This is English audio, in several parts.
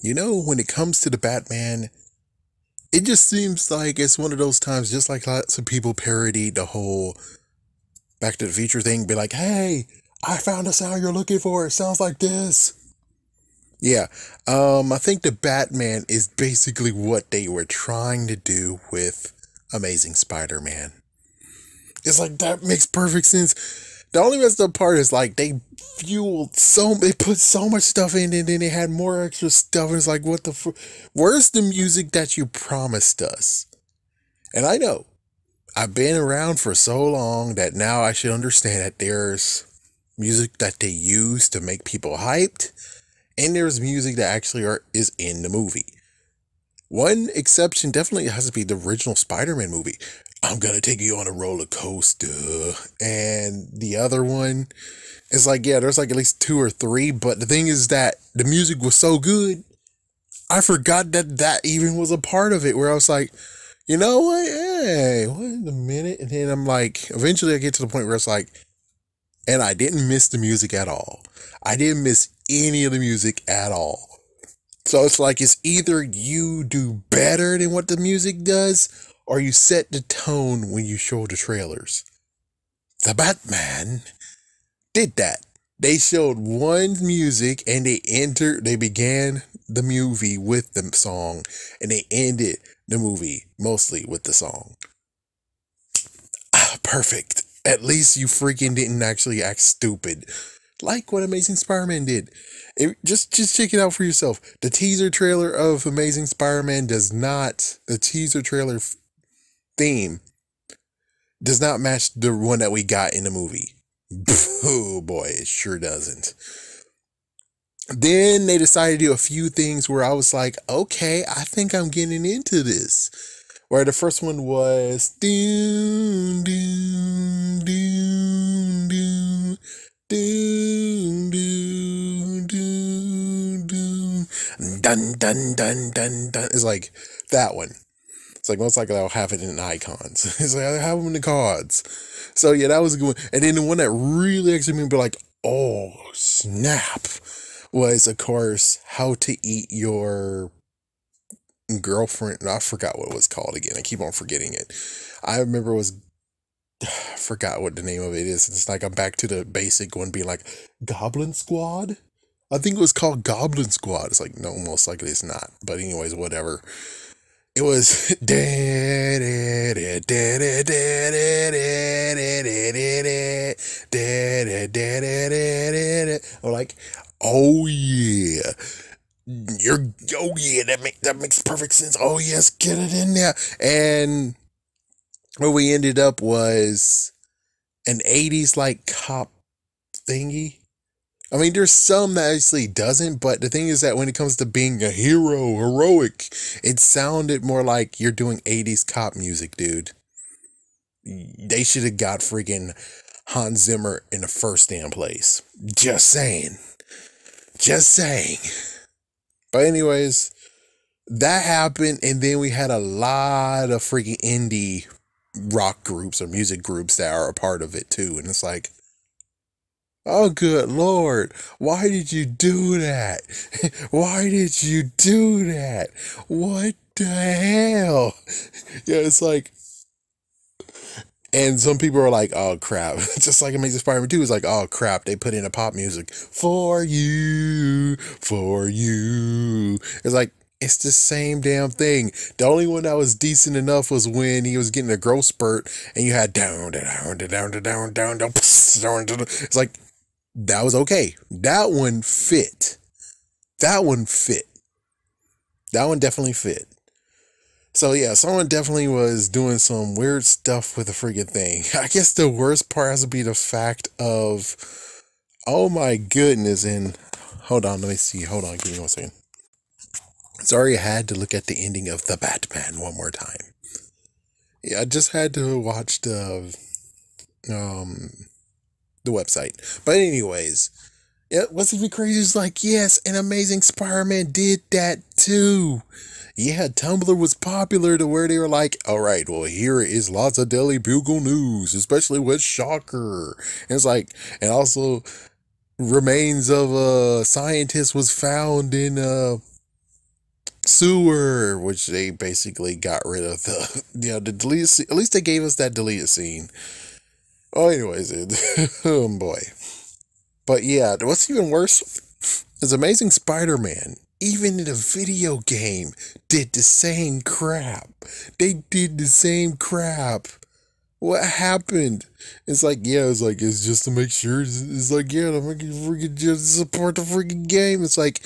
you know, when it comes to the Batman, it just seems like it's one of those times, just like lots of people parody the whole Back to the Future thing, be like, hey, I found the sound you're looking for. It sounds like this. Yeah, um, I think the Batman is basically what they were trying to do with Amazing Spider Man. It's like that makes perfect sense. The only messed up part is like they fueled so they put so much stuff in and then they had more extra stuff. And it's like, what the Where's the music that you promised us? And I know I've been around for so long that now I should understand that there's music that they use to make people hyped, and there's music that actually are is in the movie. One exception definitely has to be the original Spider-Man movie. I'm gonna take you on a roller coaster. And the other one is like, yeah, there's like at least two or three, but the thing is that the music was so good, I forgot that that even was a part of it. Where I was like, you know what? Hey, wait a minute. And then I'm like, eventually I get to the point where it's like, and I didn't miss the music at all. I didn't miss any of the music at all. So it's like it's either you do better than what the music does, or you set the tone when you show the trailers. The Batman did that. They showed one music and they entered, they began the movie with the song and they ended the movie mostly with the song. Ah, perfect. At least you freaking didn't actually act stupid like what Amazing Spider-Man did. It, just just check it out for yourself. The teaser trailer of Amazing Spider-Man does not the teaser trailer theme does not match the one that we got in the movie. Oh boy, it sure doesn't. Then they decided to do a few things where I was like, okay, I think I'm getting into this. Where the first one was doom doom doom doom doom doom doom doom dun dun dun dun dun. It's like that one. It's like most likely I'll have it in icons. It's like I have them in the cards. So yeah, that was a good one. And then the one that really actually made me be like, oh snap, was of course how to eat your girlfriend. I forgot what it was called again. I keep on forgetting it. I remember it was I forgot what the name of it is. It's like I'm back to the basic one being like Goblin Squad. I think it was called Goblin Squad. It's like no, most likely it's not. But anyways, whatever. It was I'm like, oh yeah. You're oh yeah, that make that makes perfect sense. Oh yes, get it in there. And what we ended up was an 80s like cop thingy. I mean, there's some that actually doesn't, but the thing is that when it comes to being a hero, heroic, it sounded more like you're doing 80s cop music, dude. They should have got freaking Hans Zimmer in the first damn place. Just saying. Just saying. But, anyways, that happened, and then we had a lot of freaking indie rock groups or music groups that are a part of it too. And it's like, oh, good Lord, why did you do that? why did you do that? What the hell? Yeah, it's like, and some people are like, oh crap. Just like Amazing Spider Man 2 is like, oh crap, they put in a pop music for you, for you. It's like, it's the same damn thing. The only one that was decent enough was when he was getting a growth spurt and you had down, down, down, down, down, down, down. It's like, that was okay. That one fit. That one fit. That one definitely fit. So yeah, someone definitely was doing some weird stuff with the freaking thing. I guess the worst part has to be the fact of, oh my goodness, and hold on, let me see. Hold on, give me one second. Sorry, I had to look at the ending of The Batman one more time. Yeah, I just had to watch the um the website. But anyways, yeah, what's even crazy is like, yes, an amazing Spider-Man did that too. Yeah, Tumblr was popular to where they were like, all right, well, here is lots of Daily Bugle news, especially with Shocker. And it's like, and also remains of a scientist was found in a sewer, which they basically got rid of the you know the deleted. At least they gave us that deleted scene. Oh, anyways, oh boy. But yeah, what's even worse is Amazing Spider-Man. Even in a video game, did the same crap. They did the same crap. What happened? It's like, yeah, it's like, it's just to make sure. It's, like, yeah, to freaking just support the freaking game. It's like,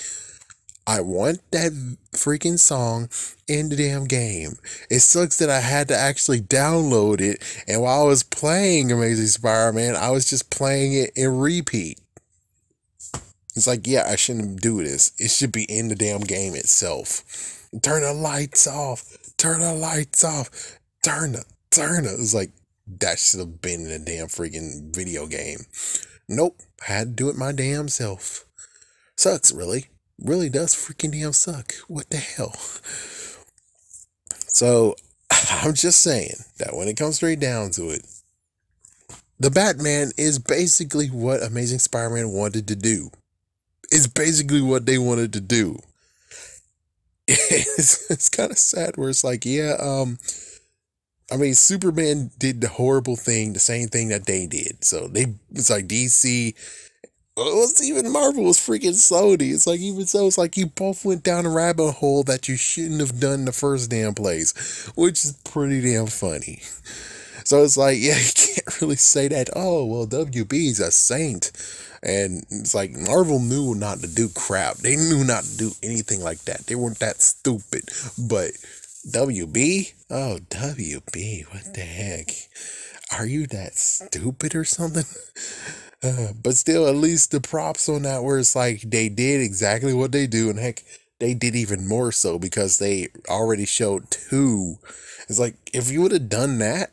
I want that freaking song in the damn game. It sucks that I had to actually download it, and while I was playing Amazing Spider-Man, I was just playing it in repeat. It's like, yeah, I shouldn't do this. It should be in the damn game itself. Turn the lights off. Turn the lights off. Turn the turn it. It's like that should have been in a damn freaking video game. Nope. I Had to do it my damn self. Sucks, really really does freaking damn suck. What the hell? So I'm just saying that when it comes straight down to it, the Batman is basically what Amazing Spider-Man wanted to do. It's basically what they wanted to do. It's, it's kind of sad where it's like, yeah, um, I mean, Superman did the horrible thing, the same thing that they did. So they, it's like DC it's even Marvel was freaking Sony. It's like even so, it's like you both went down a rabbit hole that you shouldn't have done the first damn place, which is pretty damn funny. So it's like, yeah, you can't really say that. Oh well, WB is a saint, and it's like Marvel knew not to do crap. They knew not to do anything like that. They weren't that stupid. But WB, oh WB, what the heck? Are you that stupid or something? but still, at least the props on that where it's like they did exactly what they do, and heck, they did even more so because they already showed two. It's like if you would have done that,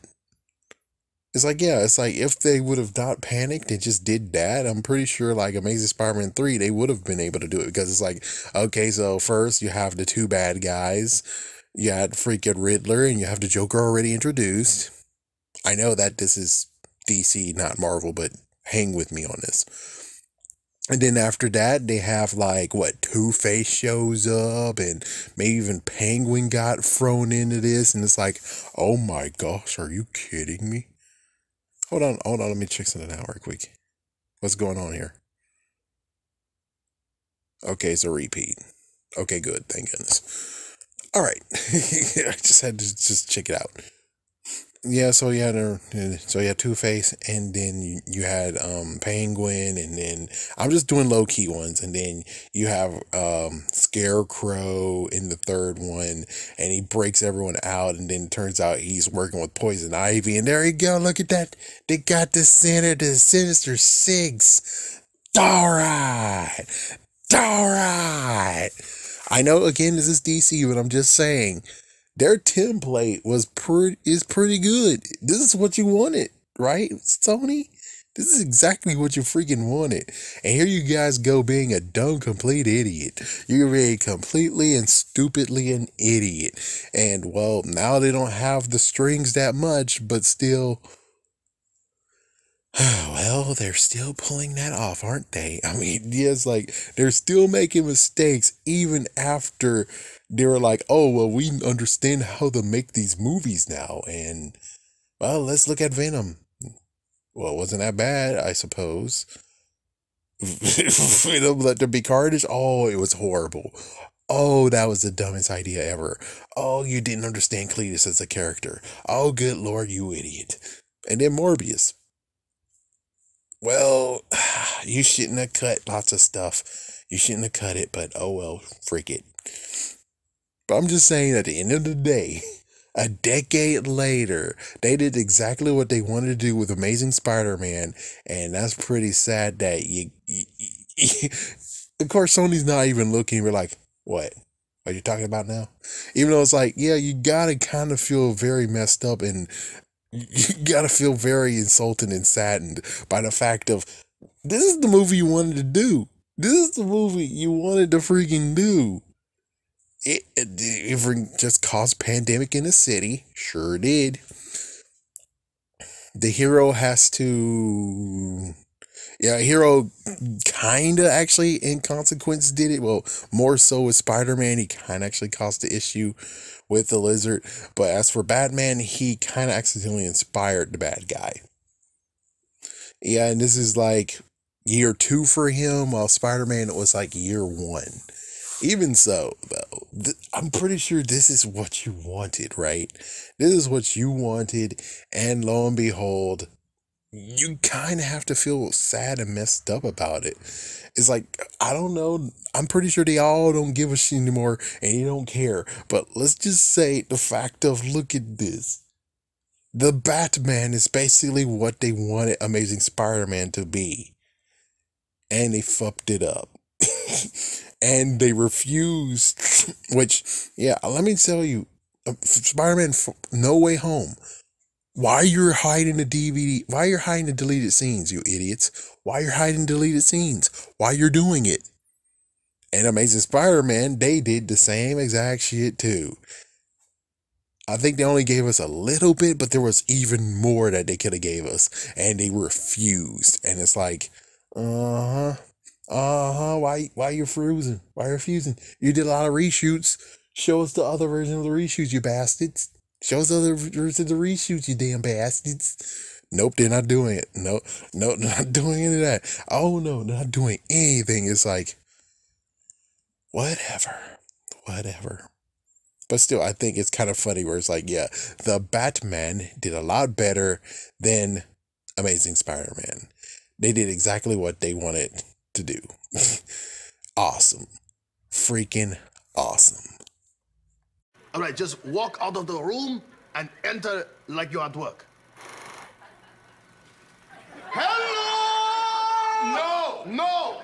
it's like yeah, it's like if they would have not panicked and just did that, I'm pretty sure like Amazing Spider-Man three, they would have been able to do it because it's like okay, so first you have the two bad guys, you had freaking Riddler, and you have the Joker already introduced. I know that this is DC, not Marvel, but hang with me on this. And then after that, they have like what Two Face shows up, and maybe even Penguin got thrown into this, and it's like, oh my gosh, are you kidding me? Hold on, hold on, let me check something out real quick. What's going on here? Okay, it's a repeat. Okay, good, thank goodness. All right, I just had to just check it out yeah, so you had a, so you had Two Face, and then you, you had um Penguin, and then I'm just doing low key ones, and then you have um Scarecrow in the third one, and he breaks everyone out, and then turns out he's working with Poison Ivy, and there you go, look at that, they got the center, the Sinister Six. All right, all right. I know again this is DC, but I'm just saying their template was pretty is pretty good. This is what you wanted, right, Sony? This is exactly what you freaking wanted. And here you guys go being a dumb, complete idiot. You're being completely and stupidly an idiot. And well, now they don't have the strings that much, but still well, they're still pulling that off, aren't they? I mean, yes, like they're still making mistakes even after they were like, oh, well, we understand how to make these movies now. And, well, let's look at Venom. Well, wasn't that bad, I suppose. Venom Let There Be Carnage? Oh, it was horrible. Oh, that was the dumbest idea ever. Oh, you didn't understand Cletus as a character. Oh, good lord, you idiot. And then Morbius well, you shouldn't have cut lots of stuff. You shouldn't have cut it, but oh well, freak it. But I'm just saying, at the end of the day, a decade later, they did exactly what they wanted to do with Amazing Spider-Man, and that's pretty sad. That you, you, you of course, Sony's not even looking. We're like, what? Are you talking about now? Even though it's like, yeah, you gotta kind of feel very messed up and you gotta feel very insulted and saddened by the fact of this is the movie you wanted to do. This is the movie you wanted to freaking do. It, it, it just caused pandemic in the city. Sure did. The hero has to Yeah, Hero kinda actually in consequence did it. Well, more so with Spider-Man, he kinda actually caused the issue with the lizard. But as for Batman, he kinda accidentally inspired the bad guy. Yeah, and this is like year two for him, while Spider-Man was like year one. Even so, though, th- I'm pretty sure this is what you wanted, right? This is what you wanted, and lo and behold, you kind of have to feel sad and messed up about it. It's like, I don't know. I'm pretty sure they all don't give a shit anymore and you don't care. But let's just say the fact of look at this. The Batman is basically what they wanted Amazing Spider Man to be. And they fucked it up. and they refused, which, yeah, let me tell you, uh, Spider Man No Way Home why you're hiding the DVD? Why you're hiding the deleted scenes, you idiots? Why you're hiding deleted scenes? Why you're doing it? And Amazing Spider-Man, they did the same exact shit too. I think they only gave us a little bit, but there was even more that they could have gave us, and they refused. And it's like, uh huh, uh huh. Why why you're refusing? Why you're refusing? You did a lot of reshoots. Show us the other version of the reshoots, you bastards. Shows other versions of the reshoots, you damn bastards. Nope, they're not doing it. Nope, nope, not doing any of that. Oh no, not doing anything. It's like, whatever, whatever. But still, I think it's kind of funny where it's like, yeah, the Batman did a lot better than Amazing Spider Man. They did exactly what they wanted to do. awesome. Freaking awesome. All right, just walk out of the room and enter like you're at work. Hello! No, no,